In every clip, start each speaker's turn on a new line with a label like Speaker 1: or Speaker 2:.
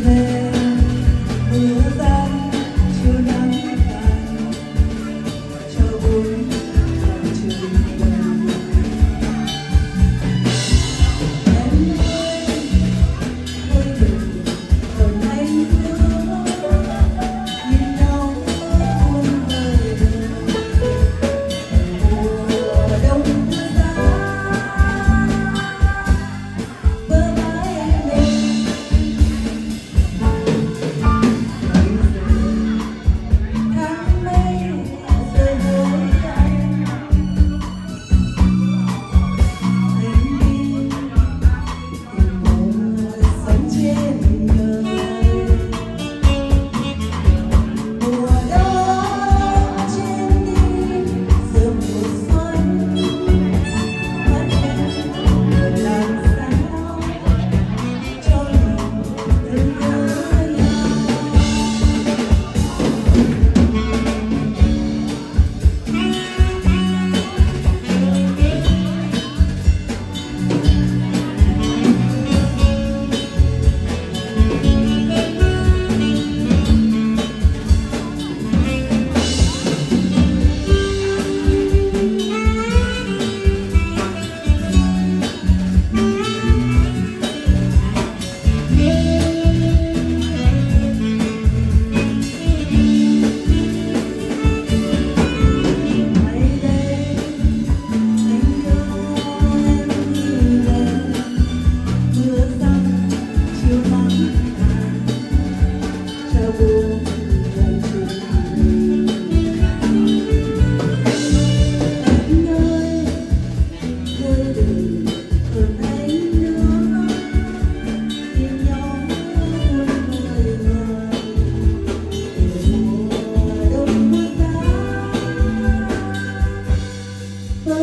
Speaker 1: baby.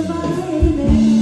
Speaker 1: Surviving